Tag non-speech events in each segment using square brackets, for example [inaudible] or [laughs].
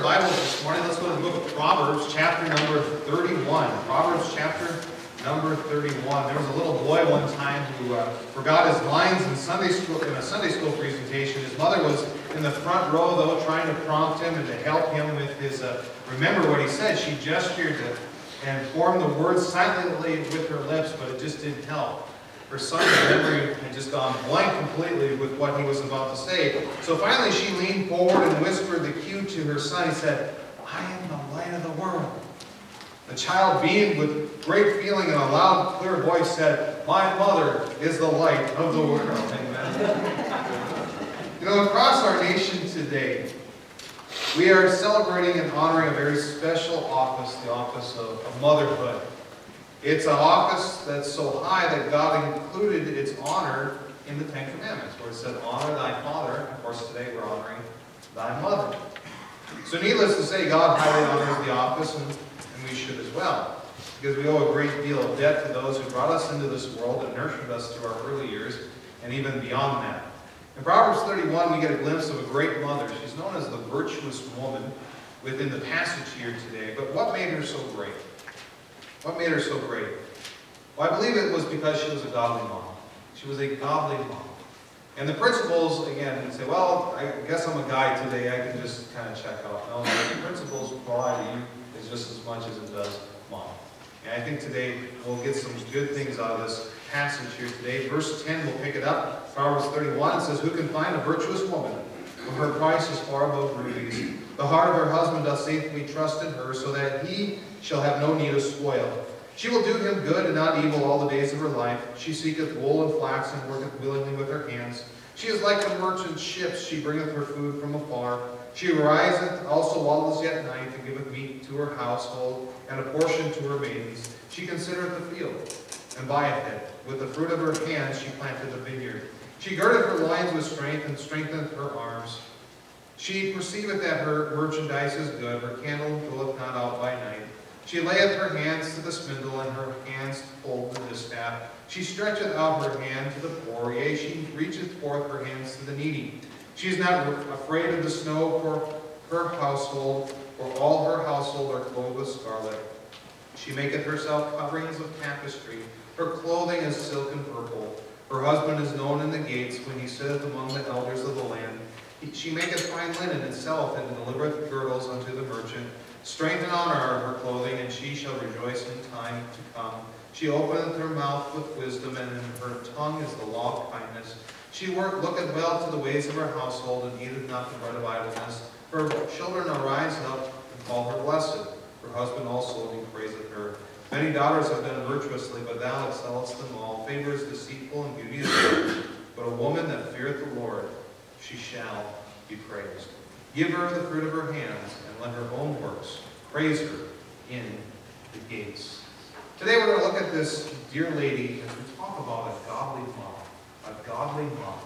our Bibles this morning, let's go to the book of Proverbs, chapter number 31. Proverbs chapter number 31. There was a little boy one time who uh, forgot his lines in Sunday school in a Sunday school presentation. His mother was in the front row, though, trying to prompt him and to help him with his uh, remember what he said. She gestured and formed the words silently with her lips, but it just didn't help. Her son's memory had just gone blank completely with what he was about to say. So finally she leaned forward and whispered the cue to her son. He said, I am the light of the world. The child beamed with great feeling and a loud, clear voice said, My mother is the light of the world. Amen. you know, across our nation today, we are celebrating and honoring a very special office, the office of, of motherhood. It's an office that's so high that God included its honor in the Ten Commandments, where it said, honor thy father. Of course, today we're honoring thy mother. So needless to say, God highly honors the office, and, and we should as well. Because we owe a great deal of debt to those who brought us into this world and nurtured us through our early years, and even beyond that. In Proverbs 31, we get a glimpse of a great mother. She's known as the virtuous woman within the passage here today. But what made her so great? What made her so great? Well, I believe it was because she was a godly mom. She was a godly mom. And the principles, again, say, well, I guess I'm a guy today, I can just kind of check out. No, the principles apply to you is just as much as it does mom. And I think today we'll get some good things out of this passage here today. Verse 10, we'll pick it up. Proverbs 31, it says, Who can find a virtuous woman? For her price is far above rubies. The heart of her husband doth safely trust in her, so that he shall have no need of spoil. She will do him good and not evil all the days of her life. She seeketh wool and flax and worketh willingly with her hands. She is like the merchant ships. She bringeth her food from afar. She riseth also while it is yet night, and giveth meat to her household, and a portion to her maidens. She considereth the field, and buyeth it. With the fruit of her hands she planted a vineyard. She girdeth her loins with strength, and strengtheneth her arms. She perceiveth that her merchandise is good, her candle goeth not out by night. She layeth her hands to the spindle, and her hands hold the distaff. She stretcheth out her hand to the poor, yea, she reacheth forth her hands to the needy. She is not afraid of the snow for her household, for all her household are clothed with scarlet. She maketh herself coverings of tapestry, her clothing is silk and purple. Her husband is known in the gates when he sitteth among the elders of the land. She maketh fine linen and selleth it, and delivereth girdles unto the merchant. Strength and honor are her clothing, and she shall rejoice in time to come. She openeth her mouth with wisdom, and in her tongue is the law of kindness. She work, looketh well to the ways of her household, and eateth not the bread of idleness. Her children arise up and call her blessed. Her husband also he praiseth her. Many daughters have done virtuously, but thou excellest them all. Favor is deceitful, and beauty is good. But a woman that feareth the Lord, she shall be praised. Give her the fruit of her hands, and let her own works praise her in the gates. Today we're going to look at this dear lady as we talk about a godly mom. A godly mom.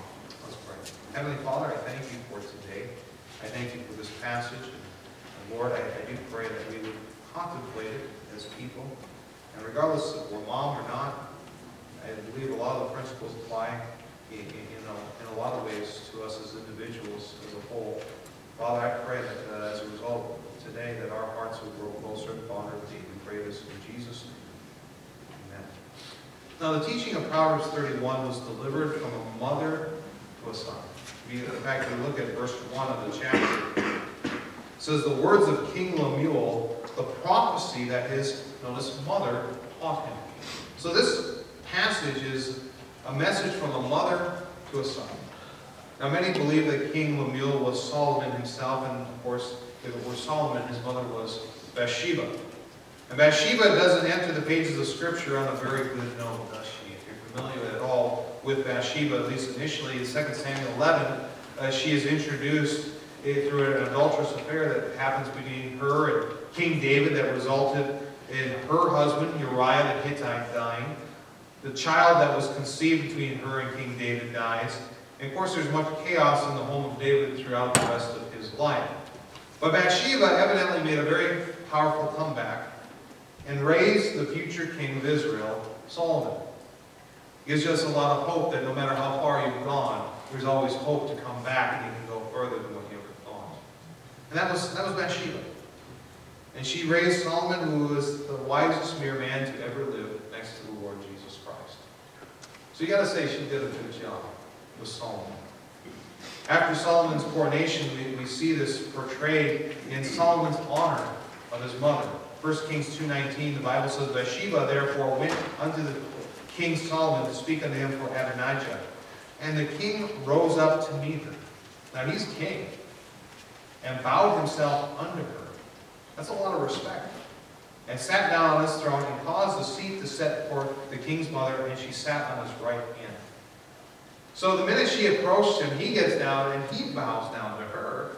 Let's pray. Heavenly Father, I thank you for today. I thank you for this passage. And Lord, I, I do pray that we would contemplate it as people. And regardless if we're mom or not, I believe a lot of the principles apply in, in, a, in a lot of ways to us as individuals as a whole. Father, I pray that uh, as a result today that our hearts would grow closer and to honor thee. We pray this in Jesus' name. Amen. Now the teaching of Proverbs 31 was delivered from a mother to a son. In fact, we look at verse 1 of the chapter. Says, the words of King Lemuel, the prophecy that his, notice, mother taught him. So this passage is a message from a mother to a son. Now, many believe that King Lemuel was Solomon himself, and of course, if it were Solomon, his mother was Bathsheba. And Bathsheba doesn't enter the pages of Scripture on a very good note, does she? If you're familiar at all with Bathsheba, at least initially in 2 Samuel 11, uh, she is introduced uh, through an adulterous affair that happens between her and King David that resulted in her husband, Uriah the Hittite, dying. The child that was conceived between her and King David dies. And of course, there's much chaos in the home of David throughout the rest of his life. But Bathsheba evidently made a very powerful comeback and raised the future king of Israel, Solomon. Gives us a lot of hope that no matter how far you've gone, there's always hope to come back and can go further than what you ever thought. And that was, that was Bathsheba. And she raised Solomon, who was the wisest mere man to ever live next to the Lord Jesus Christ. So you got to say she did a good job with Solomon. After Solomon's coronation, we, we see this portrayed in Solomon's honor of his mother. 1 Kings 2.19, the Bible says, Bathsheba therefore went unto the king Solomon to speak unto him for Adonijah. And the king rose up to meet her. Now he's king. And bowed himself under her. That's a lot of respect. And sat down on his throne and caused a seat to set for the king's mother, and she sat on his right hand. So the minute she approached him, he gets down and he bows down to her.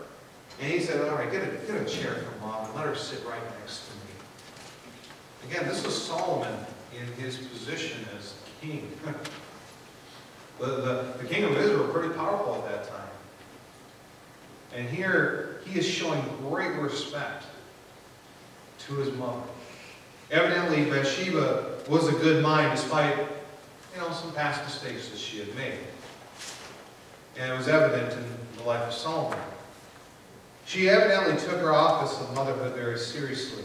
And he said, all right, get a, get a chair for mom and let her sit right next to me. Again, this was Solomon in his position as king. [laughs] the, the, the king of Israel pretty powerful at that time. And here he is showing great respect to his mother. Evidently, Bathsheba was a good mind despite, you know, some past mistakes that she had made. And it was evident in the life of Solomon. She evidently took her office of motherhood very seriously.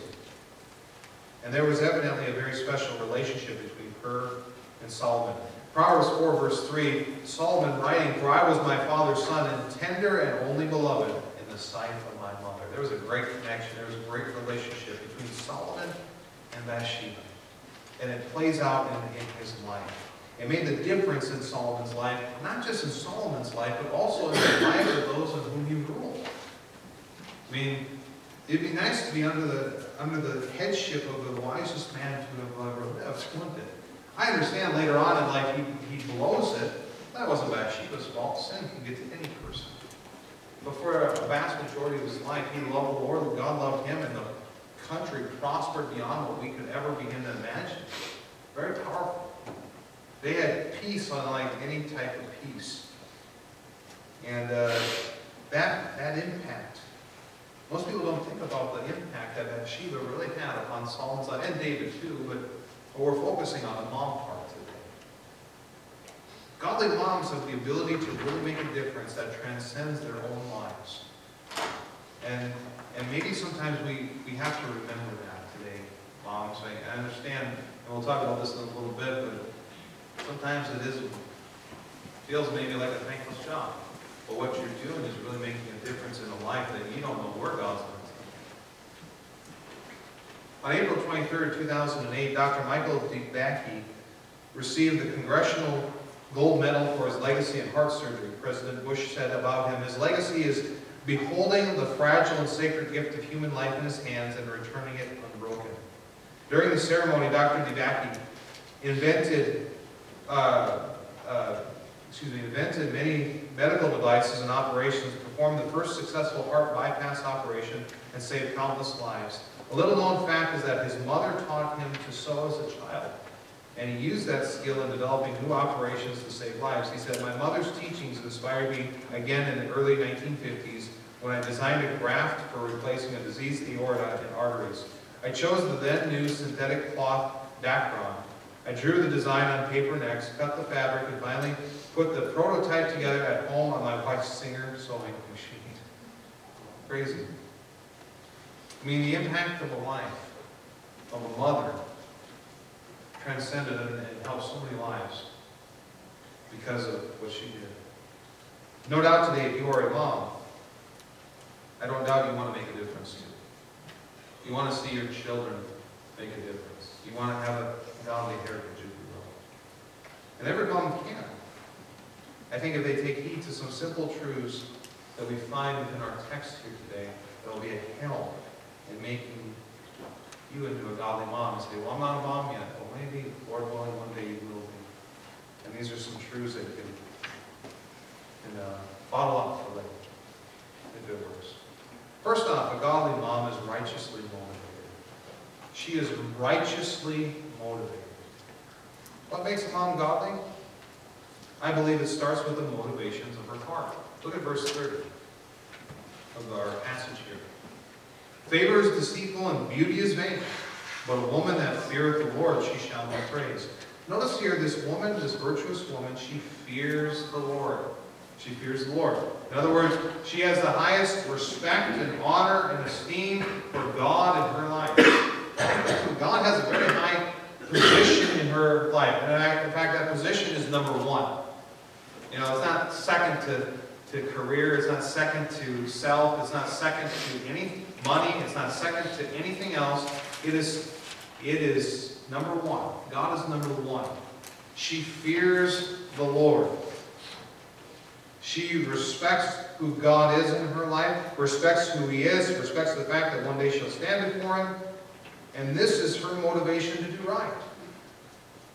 And there was evidently a very special relationship between her and Solomon. Proverbs 4, verse 3, Solomon writing, For I was my father's son, and tender and only beloved in the sight of my mother. There was a great connection, there was a great relationship between Solomon and Bathsheba. And it plays out in, in his life. It made the difference in Solomon's life, not just in Solomon's life, but also in the lives of those on whom he ruled. I mean, it'd be nice to be under the under the headship of the wisest man to have ever lived, wouldn't it? I understand later on in life he, he blows it. That wasn't Bathsheba's fault. Sin can get to any person. But for a vast majority of his life, he loved the Lord, God loved him, and the country prospered beyond what we could ever begin to imagine. Very powerful. They had peace unlike any type of peace. And uh, that, that impact, most people don't think about the impact that Bathsheba really had upon Solomon's life, and David too, but, but we're focusing on the mom part today. Godly moms have the ability to really make a difference that transcends their own lives. And, and maybe sometimes we, we have to remember that today, moms. I, I understand, and we'll talk about this in a little bit, but Sometimes it is, feels maybe like a thankless job. But what you're doing is really making a difference in a life that you don't know where God's going On April 23, 2008, Dr. Michael DeBakey received the Congressional Gold Medal for his legacy in heart surgery. President Bush said about him, his legacy is beholding the fragile and sacred gift of human life in his hands and returning it unbroken. During the ceremony, Dr. DeBakey invented uh, uh, excuse me, invented many medical devices and operations, performed the first successful heart bypass operation, and saved countless lives. A little known fact is that his mother taught him to sew as a child, and he used that skill in developing new operations to save lives. He said, my mother's teachings inspired me again in the early 1950s when I designed a graft for replacing a diseased aorta and arteries. I chose the then new synthetic cloth Dacron I drew the design on paper next, cut the fabric, and finally put the prototype together at home on my wife's Singer sewing machine. Crazy. I mean, the impact of a life, of a mother, transcended and, and helped so many lives because of what she did. No doubt today, if you are a mom, I don't doubt you want to make a difference too. You want to see your children make a difference. You want to have a godly heritage, if you will. And every mom can. I think if they take heed to some simple truths that we find within our text here today, that'll be a help in making you into a godly mom and say, well, I'm not a mom yet. Well, maybe, Lord willing, one day you will be. And these are some truths that you can, can uh, bottle up for later, if it works. First off, a godly mom is righteously motivated. She is righteously motivated. What makes a mom godly? I believe it starts with the motivations of her heart. Look at verse 30 of our passage here. Favor is deceitful and beauty is vain, but a woman that feareth the Lord, she shall be praised. Notice here, this woman, this virtuous woman, she fears the Lord. She fears the Lord. In other words, she has the highest respect and honor and esteem for God in her life. God has a very high position in her life. And in fact, that position is number one. You know, it's not second to, to career, it's not second to self, it's not second to any money, it's not second to anything else. It is, it is number one. God is number one. She fears the Lord. She respects who God is in her life, respects who He is, respects the fact that one day she'll stand before Him, and this is her motivation to do right.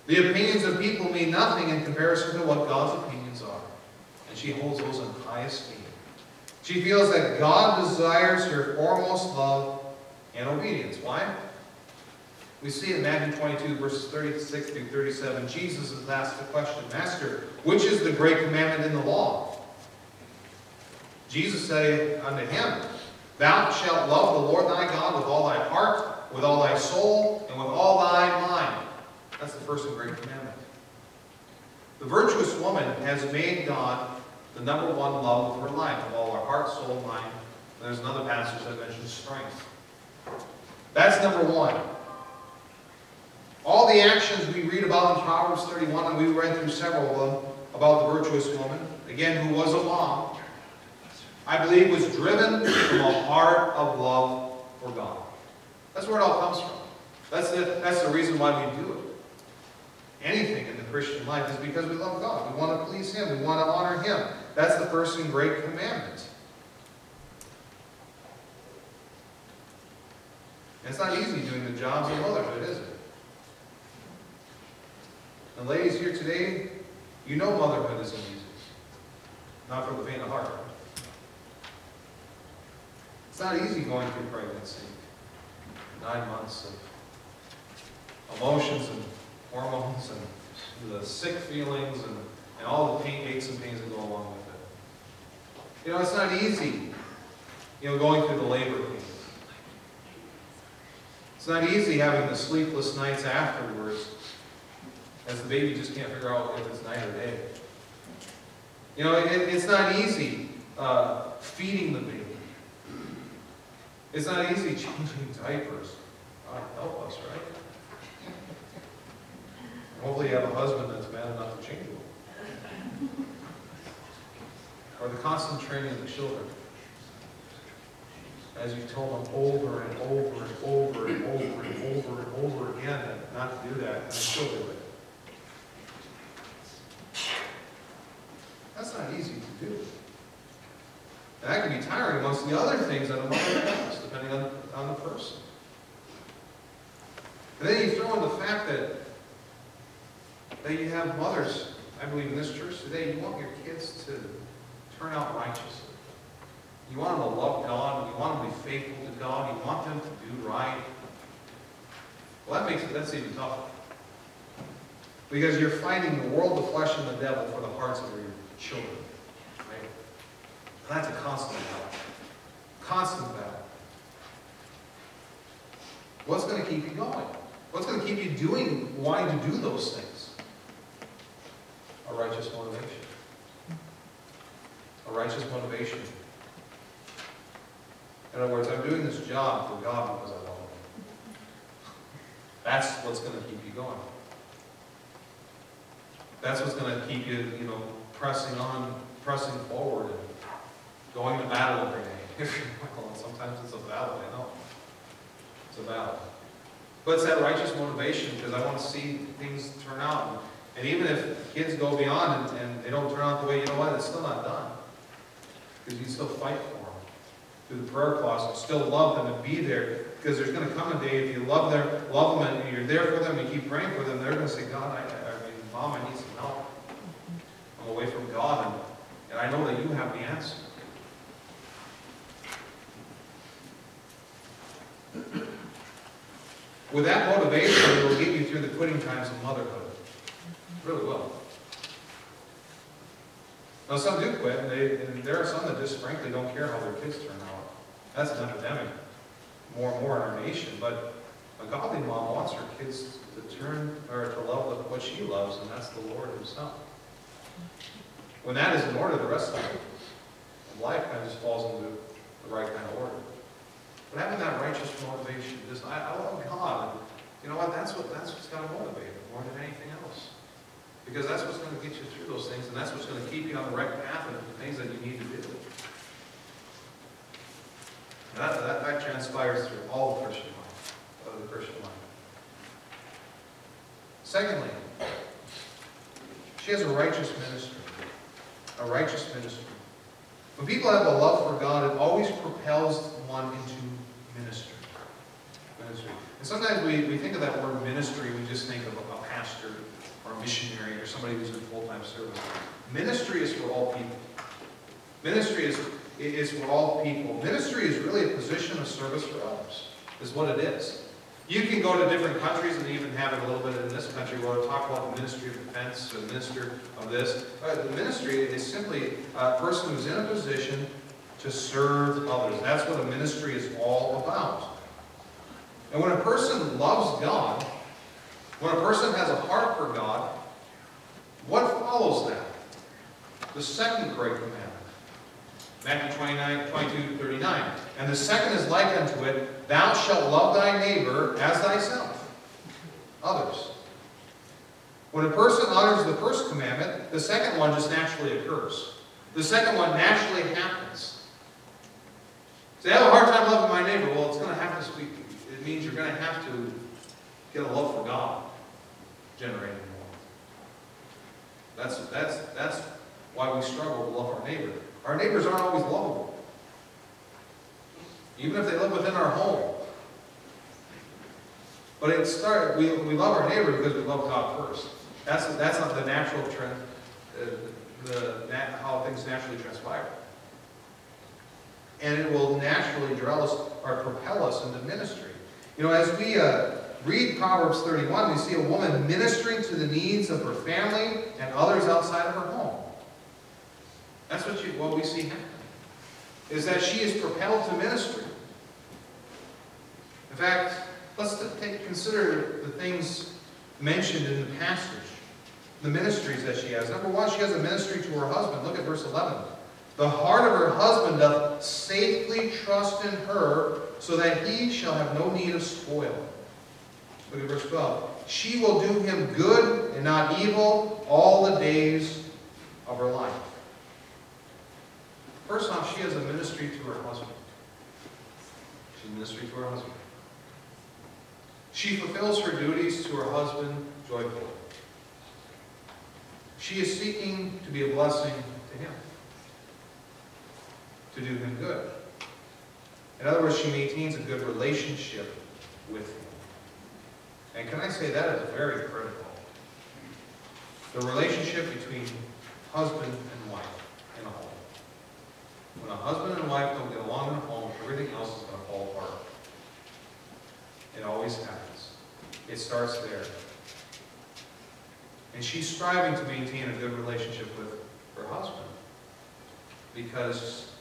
The opinions of people mean nothing in comparison to what God's opinions are, and she holds those in high esteem. She feels that God desires her foremost love and obedience. Why? We see in Matthew 22, verses 36 through 37, Jesus is asked the question, Master, which is the great commandment in the law? Jesus said unto him, Thou shalt love the Lord thy God with all thy heart, with all thy soul, and with all thy mind. That's the first and great commandment. The virtuous woman has made God the number one love of her life, of all her heart, soul, mind. There's another passage that mentions strength. That's number one. All the actions we read about in Proverbs 31, and we read through several of them, about the virtuous woman, again, who was a mom, I believe was driven from a heart of love for God. That's where it all comes from. That's the, that's the reason why we do it. Anything in the Christian life is because we love God. We want to please Him. We want to honor Him. That's the first and great commandment. And it's not easy doing the jobs of motherhood, is it? And ladies here today, you know motherhood isn't easy. Not for the faint of heart. It's not easy going through pregnancy. Nine months of emotions and hormones and the sick feelings and, and all the pain, aches and pains that go along with it. You know, it's not easy, you know, going through the labor pains. It's not easy having the sleepless nights afterwards as the baby just can't figure out if it's night or day. You know, it, it's not easy uh, feeding the baby. It's not easy changing diapers. God help us, right? Hopefully you have a husband that's man enough to change them. Or the constant training of the children. As you've told them over and over and over and over and over and over again not to do that, and they still do it. Not easy to do. And that can be tiring amongst the other things that a mother does, depending on, on the person. And then you throw in the fact that, that you have mothers, I believe in this church today, you want your kids to turn out righteously. You want them to love God, you want them to be faithful to God, you want them to do right. Well, that makes it, that's even tougher. Because you're fighting the world, the flesh, and the devil for the hearts of your children. Right? And that's a constant battle. Constant battle. What's going to keep you going? What's going to keep you doing, wanting to do those things? A righteous motivation. A righteous motivation. In other words, I'm doing this job for God because I love Him. That's what's going to keep you going. That's what's going to keep you, you know, pressing on, pressing forward, and going to battle every day. [laughs] well, sometimes it's a battle, I know. It's a battle. But it's that righteous motivation because I want to see things turn out. And even if kids go beyond and, and they don't turn out the way, you know what, it's still not done. Because you still fight for them through the prayer closet, still love them and be there. Because there's going to come a day if you love them, love them and you're there for them and you keep praying for them, they're going to say, God, I, I mean, Mom, I need some help. I'm away from God, and, and I know that you have the answer. With that motivation, it will get you through the quitting times of motherhood. Really well. Now, some do quit, and, they, and there are some that just frankly don't care how their kids turn out. That's an epidemic, more and more in our nation. But a godly mom wants her kids to turn or to love what she loves, and that's the Lord Himself. When that is in order, the rest of life kind of just falls into the right kind of order. But having that righteous motivation, just, I, I love God. You know what, that's what, that's what's gonna motivate it more than anything else. Because that's what's gonna get you through those things, and that's what's gonna keep you on the right path of the things that you need to do. And that, that, that transpires through all the Christian life, of the Christian life. Secondly, she has a righteous ministry. A righteous ministry. When people have a love for God, it always propels one into ministry. Ministry. And sometimes we, we think of that word ministry, we just think of a, a pastor or a missionary or somebody who's in full-time service. Ministry is for all people. Ministry is, is for all people. Ministry is really a position of service for others, is what it is. You can go to different countries and even have it a little bit in this country We'll talk about the ministry of defense, the minister of this. Uh, the ministry is simply a person who's in a position to serve others. That's what a ministry is all about. And when a person loves God, when a person has a heart for God, what follows that? The second great commandment. Matthew 29, 22, 39. And the second is like unto it, Thou shalt love thy neighbor as thyself. Others. When a person honors the first commandment, the second one just naturally occurs. The second one naturally happens. Say, I have a hard time loving my neighbor. Well, it's going to have to speak. It means you're going to have to get a love for God generated more. That's, that's, that's why we struggle to love our neighbor. Our neighbors aren't always lovable. Even if they live within our home. But it start, we, we love our neighbor because we love God first. That's, that's not the natural trend, uh, the, how things naturally transpire. And it will naturally draw us or propel us into ministry. You know, as we uh, read Proverbs 31, we see a woman ministering to the needs of her family and others outside of her home. That's what, you, what we see happen. Is that she is propelled to ministry. In fact, let's take, consider the things mentioned in the passage. The ministries that she has. Number one, she has a ministry to her husband. Look at verse 11. The heart of her husband doth safely trust in her, so that he shall have no need of spoil. Look at verse 12. She will do him good and not evil all the days of her life. First off, she has a ministry to her husband. She's a ministry to her husband. She fulfills her duties to her husband joyfully. She is seeking to be a blessing to him, to do him good. In other words, she maintains a good relationship with him. And can I say that is very critical. The relationship between husband and wife in a home. When a husband and wife don't get along in a home, everything else is going to fall apart. It always happens. It starts there. And she's striving to maintain a good relationship with her husband because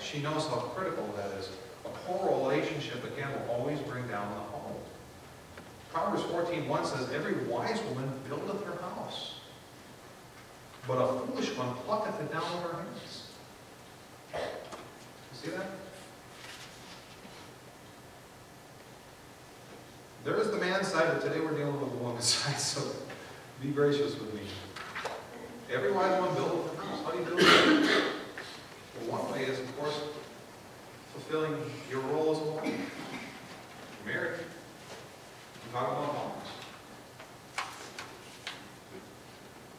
she knows how critical that is. A poor relationship, again, will always bring down the home. Proverbs 14.1 says, Every wise woman buildeth her house, but a foolish one plucketh it down with her hands. See that? There is the man's side, but today we're dealing with the woman's [laughs] side, so be gracious with me. Every wise one builds a house. How do you build it? Well, one way is, of course, fulfilling your role as a woman. Married. I'm about homes.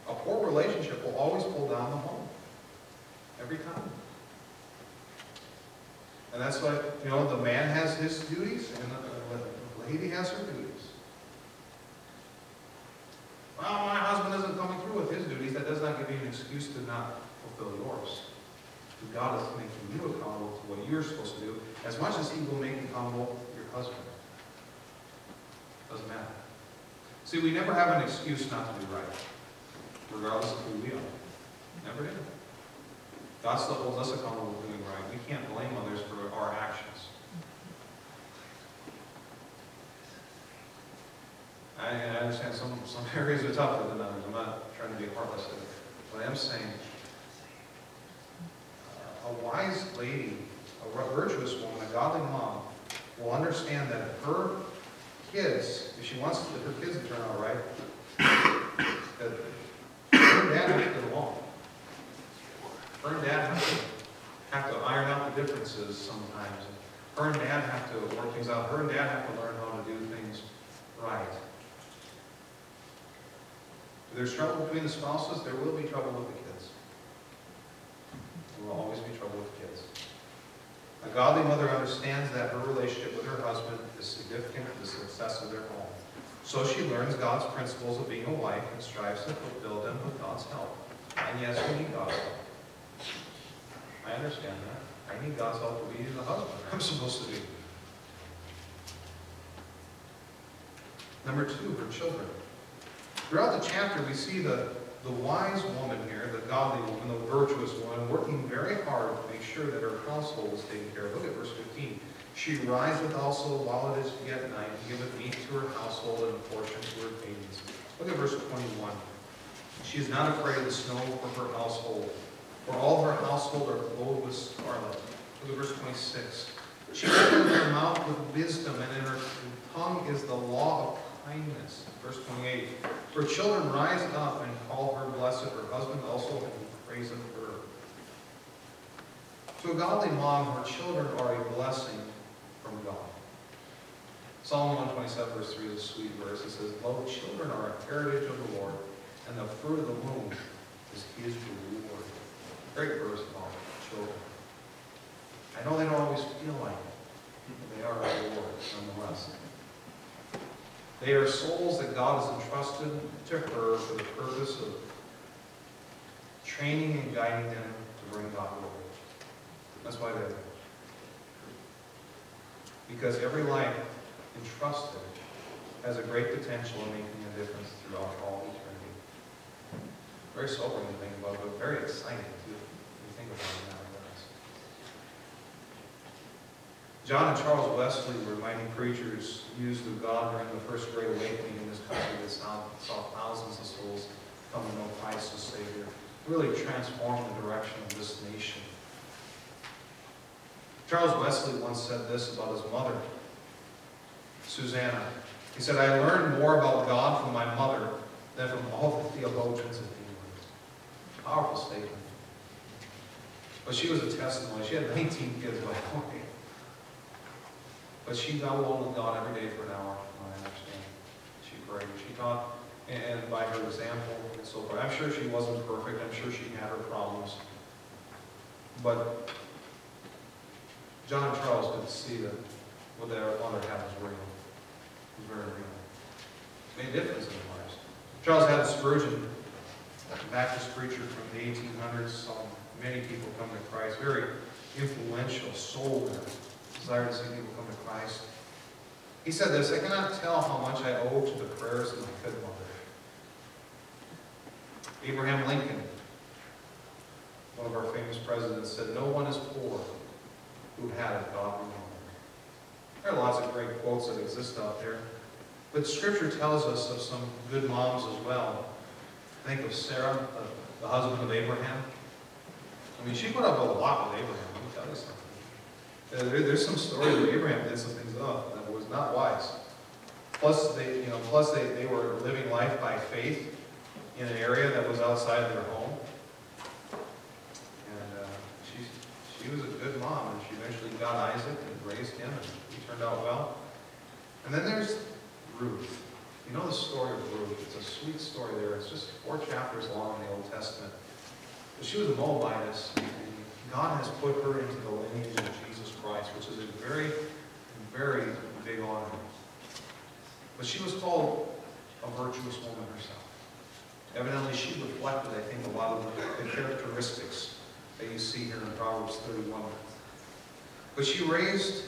A poor relationship will always pull down the home. Every time. And that's why, you know, the man has his duties and uh, the lady has her duties. Well, my husband isn't coming through with his duties. That does not give you an excuse to not fulfill yours. God is making you accountable to what you're supposed to do, as much as He will make you accountable to your husband. Doesn't matter. See, we never have an excuse not to do right, regardless of who we are. Never do. God still holds us accountable for doing right. We can't blame others for our actions. I, I understand some, some [laughs] areas are tougher than others. I'm not trying to be heartless, but I am saying uh, a wise lady, a virtuous woman, a godly mom, will understand that her kids, if she wants her kids to turn out right, [coughs] that her dad have to get along. Her dad have to, have to iron out differences sometimes. Her and dad have to work things out. Her and dad have to learn how to do things right. If there's trouble between the spouses, there will be trouble with the kids. There will always be trouble with the kids. A godly mother understands that her relationship with her husband is significant to the success of their home. So she learns God's principles of being a wife and strives to fulfill them with God's help. And yes, we need God's help. I understand that. I need God's help to be the husband I'm supposed to be. Number two, her children. Throughout the chapter, we see the, the wise woman here, the godly woman, the virtuous woman, working very hard to make sure that her household is taken care of. Look at verse 15. She riseth also while it is yet night, and giveth meat to her household and a portion to her maidens. Look at verse 21. She is not afraid of the snow for her household, for all her household are clothed with scarlet. Look verse 26. She opens her mouth with wisdom, and in her tongue is the law of kindness. Verse 28. Her children rise up and call her blessed, her husband also praise of her. To a godly mom, her children are a blessing from God. Psalm 127, verse 3 is a sweet verse. It says, Lo, children are a heritage of the Lord, and the fruit of the womb is his reward. Verse about children. I know they don't always feel like it, but they are a reward nonetheless. They are souls that God has entrusted to her for the purpose of training and guiding them to bring God glory. That's why they're there. Because every life entrusted has a great potential in making a difference throughout all eternity. Very sobering to think about, but very exciting too, John and Charles Wesley were mighty preachers used of God during the First Great Awakening in this country that saw, thousands of souls come to know Christ as Savior. Really transformed the direction of this nation. Charles Wesley once said this about his mother, Susanna. He said, I learned more about God from my mother than from all the theologians in England. Powerful statement. But she was a testimony. She had 19 kids, by the way. But she got along with God every day for an hour, I understand. She prayed. She taught, and by her example and so forth. I'm sure she wasn't perfect. I'm sure she had her problems. But John Charles could see that what their mother had was real. It was very real. It made a difference in their lives. Charles Haddon Spurgeon, a Baptist preacher from the 1800s, saw many people come to Christ. Very influential soul winner desire to see people come to Christ. He said this, I cannot tell how much I owe to the prayers of my good mother. Abraham Lincoln, one of our famous presidents, said, no one is poor who had a godly mother. There are lots of great quotes that exist out there. But Scripture tells us of some good moms as well. Think of Sarah, the husband of Abraham. I mean, she put up a lot with Abraham, let me tell you something. Uh, there, there's some stories where Abraham did some things up that was not wise. Plus, they, you know, plus they, they were living life by faith in an area that was outside of their home. And uh, she, she was a good mom, and she eventually got Isaac and raised him, and he turned out well. And then there's Ruth. You know the story of Ruth. It's a sweet story there. It's just four chapters long in the Old Testament. But she was a Moabitess, God has put her into the lineage of Jesus Christ, which is a very, very big honor. But she was called a virtuous woman herself. Evidently, she reflected, I think, a lot of the characteristics that you see here in Proverbs 31. But she raised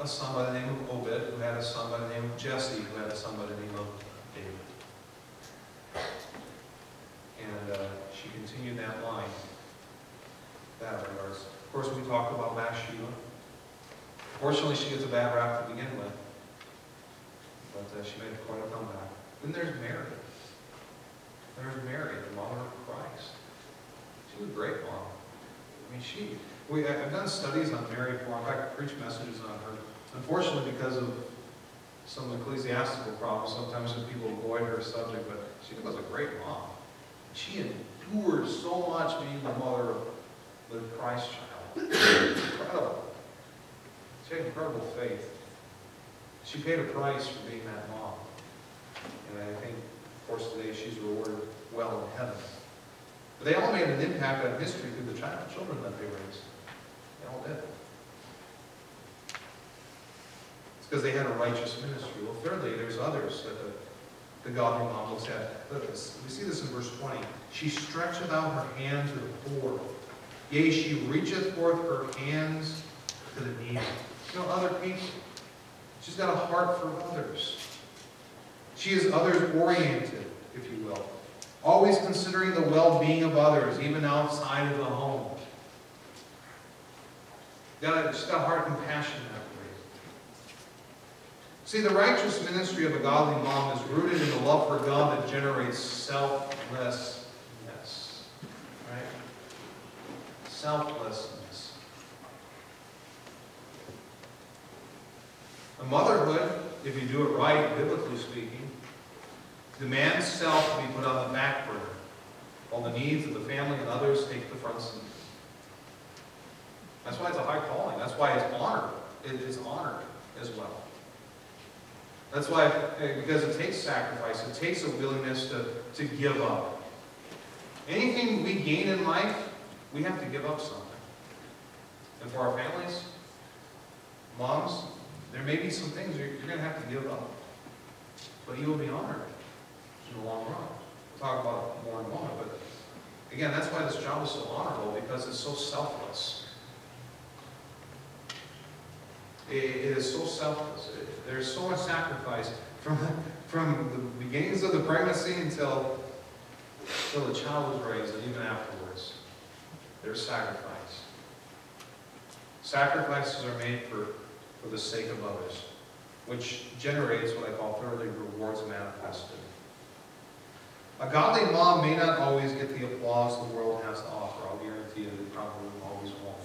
a son by the name of Obed, who had a son by the name of Jesse, who had a son by the name of David. And uh, she continued that line that regards. Of course, we talked about Bathsheba. Fortunately, she gets a bad rap to begin with, but uh, she made quite a comeback. Then there's Mary. There's Mary, the mother of Christ. She was a great mom. I mean, she We, I've done studies on Mary before, in fact, I preached messages on her. Unfortunately, because of some ecclesiastical problems, sometimes people avoid her subject, but she was a great mom. She endured so much being the mother of the Christ child. Incredible. She had incredible faith. She paid a price for being that mom. And I think, of course, today she's rewarded well in heaven. But they all made an impact on history through the child, children that they raised. They all did. It's because they had a righteous ministry. Well, thirdly, there's others that the, godly mom looks at. Look, we see this in verse 20. She stretcheth out her hand to the poor. Yea, she reacheth forth her hands to the needy. You know, other people. She's got a heart for others. She is others oriented, if you will. Always considering the well-being of others, even outside of the home. Got a, she's got a heart of compassion. See, the righteous ministry of a godly mom is rooted in the love for God that generates selflessness. Right? Selflessness. A motherhood, if you do it right, biblically speaking, demands self to be put on the back burner, while the needs of the family and others take the front seat. That's why it's a high calling. That's why it's honored. It is honored as well. That's why, eh, because it takes sacrifice, it takes a willingness to, to give up. Anything we gain in life, we have to give up something. And for our families, moms, there may be some things you're, you're going to have to give up. But you will be honored in the long run. We'll talk about it more in a moment. But again, that's why this job is so honorable, because it's so selfless. It, it is so selfless. It- there's so much sacrifice from, from the beginnings of the pregnancy until, until the child was raised, and even afterwards. There's sacrifice. Sacrifices are made for, for the sake of others, which generates what I call thirdly rewards manifested. A godly mom may not always get the applause the world has to offer. I'll guarantee you it probably always won't.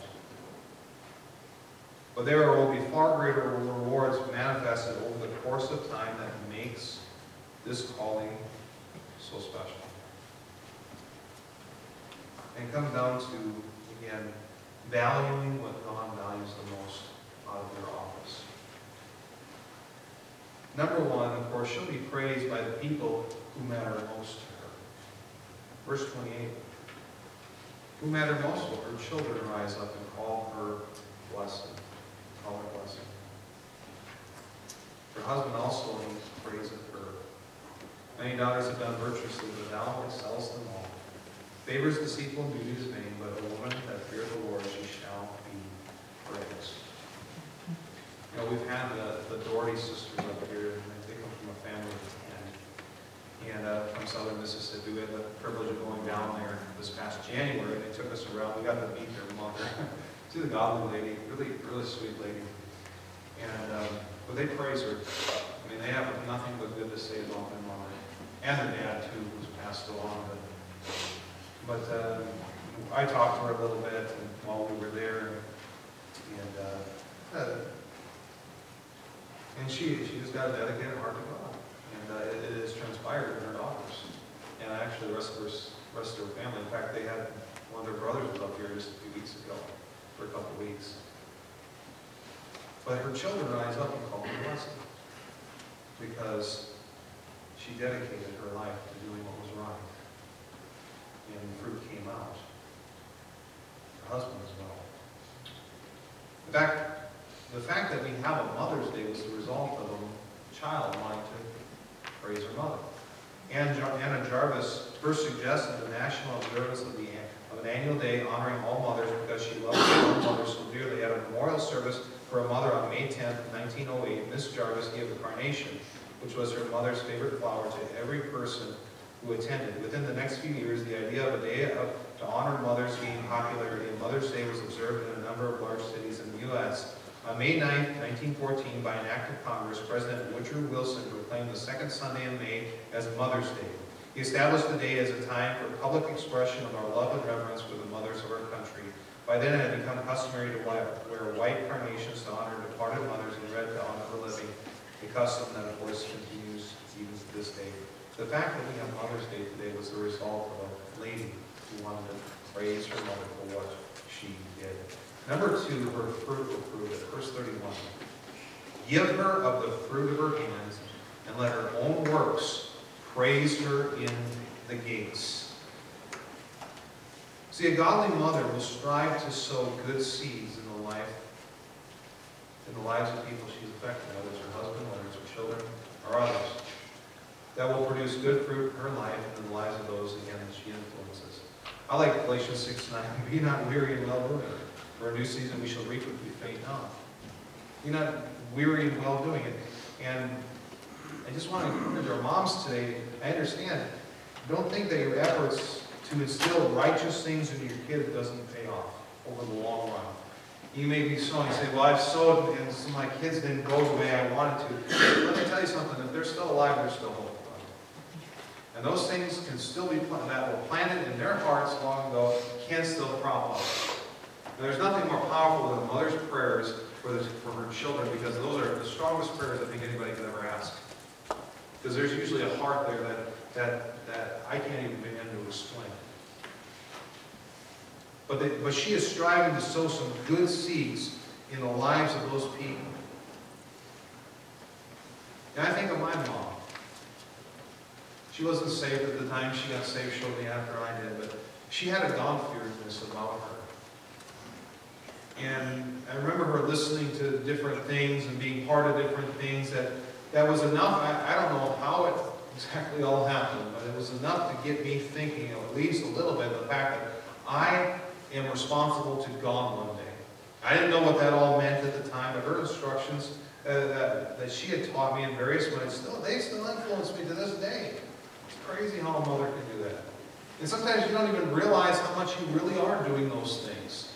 But there will be far greater rewards manifested over the course of time that makes this calling so special. And it comes down to, again, valuing what God values the most out of their office. Number one, of course, she'll be praised by the people who matter most to her. Verse 28. Who matter most will her children rise up and call her blessed. Call her husband also needs praise of her. Many daughters have done virtuously, but thou excels them all. Favors deceitful and beauty is vain, but a woman that feareth the Lord, she shall be praised. You know, we've had the, the Doherty sisters up here, and they come from a family of ten. And uh, from southern Mississippi, we had the privilege of going down there this past January. And they took us around. We got to meet their mother. [laughs] She's a godly lady, really, really sweet lady. And um, but they praise her. I mean, they have nothing but good to say about their mother and their dad too, who's passed along. But but uh, I talked to her a little bit and while we were there, and uh, uh, and she she just got a dedicated heart to God, and uh, it, it has transpired in her daughters, and actually the rest of her rest of her family. In fact, they had one of their brothers was up here just a few weeks ago for a couple of weeks. But her children rise up and call her blessed because she dedicated her life to doing what was right. And the fruit came out. Her husband as well. In fact, the fact that we have a Mother's Day was the result of a child wanting to praise her mother. Anna Jarvis first suggested the national observance of, the, of an annual day honoring all mothers because she loved her own mother so dearly. At a memorial service for a mother on May 10, 1908, Miss Jarvis gave the carnation, which was her mother's favorite flower, to every person who attended. Within the next few years, the idea of a day of, to honor mothers gained popularity, and Mother's Day was observed in a number of large cities in the U.S. On May 9, 1914, by an act of Congress, President Woodrow Wilson proclaimed the second Sunday in May as Mother's Day. He established the day as a time for public expression of our love and reverence for the mothers of our. By then it had become customary to wear white carnations to honor departed mothers and red to honor the living, a custom that of course continues even to this day. The fact that we have Mother's Day today was the result of a lady who wanted to praise her mother for what she did. Number two, her fruit will prove it. Verse 31. Give her of the fruit of her hands, and let her own works praise her in the gates. See, a godly mother will strive to sow good seeds in the life, in the lives of people she's affecting, whether it's her husband, whether it's her children, or others. That will produce good fruit in her life and in the lives of those, again, that she influences. I like Galatians 6, 9. [laughs] Be not weary in well doing. For a new season we shall reap if we faint not. Be not weary in well doing it. And I just want to encourage our moms today. I understand. Don't think that your efforts to instill righteous things into your kid doesn't pay off over the long run. You may be sowing, say, well, I've sowed and so my kids didn't go the way I wanted to. Let me tell you something, if they're still alive, they're still hope. And those things can still be, that were planted in their hearts long ago, can still crop up. There's nothing more powerful than a mother's prayers for, this, for her children, because those are the strongest prayers I think anybody could ever ask. Because there's usually a heart there that, that, that I can't even begin to explain. But, they, but she is striving to sow some good seeds in the lives of those people. And I think of my mom. She wasn't saved at the time. She got saved shortly after I did. But she had a God-fearedness about her. And I remember her listening to different things and being part of different things that, that was enough. I, I don't know how it [laughs] exactly all happened, but it was enough to get me thinking at least a little bit of the fact that I am responsible to God one day. I didn't know what that all meant at the time, but her instructions uh, that, that she had taught me in various ways, still, they still influence me to this day. It's crazy how a mother can do that. And sometimes you don't even realize how much you really are doing those things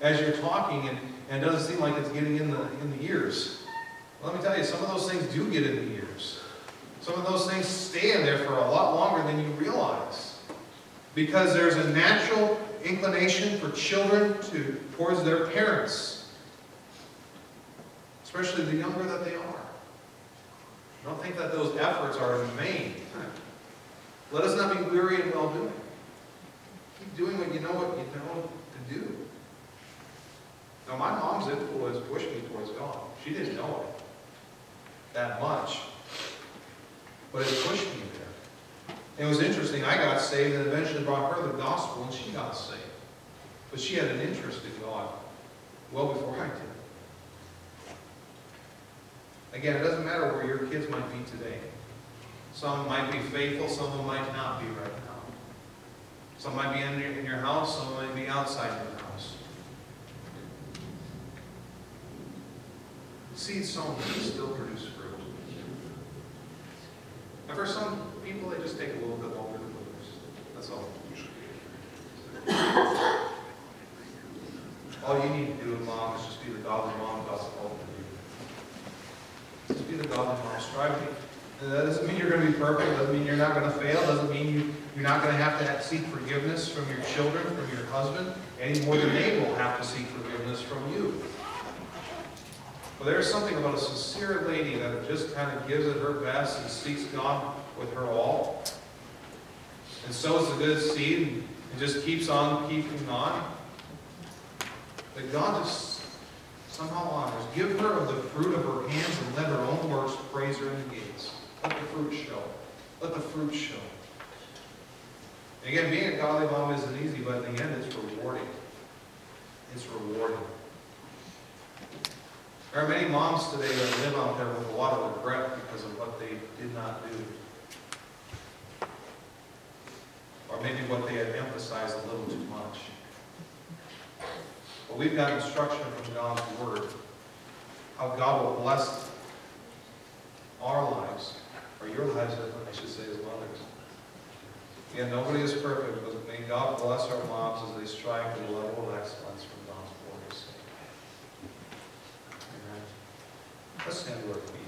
as you're talking, and, and it doesn't seem like it's getting in the, in the ears. Well, let me tell you, some of those things do get in the ears. Some of those things stay in there for a lot longer than you realize. Because there's a natural inclination for children to towards their parents, especially the younger that they are. Don't think that those efforts are in vain. Let us not be weary in well doing. Keep doing what you know what you know to do. Now, my mom's influence pushed me towards God. She didn't know it that much, but it pushed me. It was interesting. I got saved and eventually brought her the gospel, and she got saved. But she had an interest in God well before I did. Again, it doesn't matter where your kids might be today. Some might be faithful, some might not be right now. Some might be in your, in your house, some might be outside your house. Seed sown still produce fruit. And for some people, they just take a little bit longer to produce. That's all. All you need to do, mom, is just be the godly mom God's called to be. Just be the godly mom. Strive to. That doesn't mean you're going to be perfect. Doesn't mean you're not going to fail. Doesn't mean you, you're not going to have to seek forgiveness from your children, from your husband, any more than they will have to seek forgiveness from you. But there's something about a sincere lady that just kind of gives it her best and seeks God with her all. And sows the good seed and just keeps on keeping on. That God just somehow honors. Give her of the fruit of her hands and let her own works praise her in the gates. Let the fruit show. Let the fruit show. And again, being a godly mom isn't easy, but in the end, it's rewarding. It's rewarding. There are many moms today that live out there with a lot of regret because of what they did not do. or maybe what they had emphasized a little too much. But we've got instruction from God's Word, how God will bless our lives, or your lives, I should say, as mothers. And nobody is perfect, but may God bless our moms as they strive for the level of excellence from God's word. Amen. Let's stand to our feet.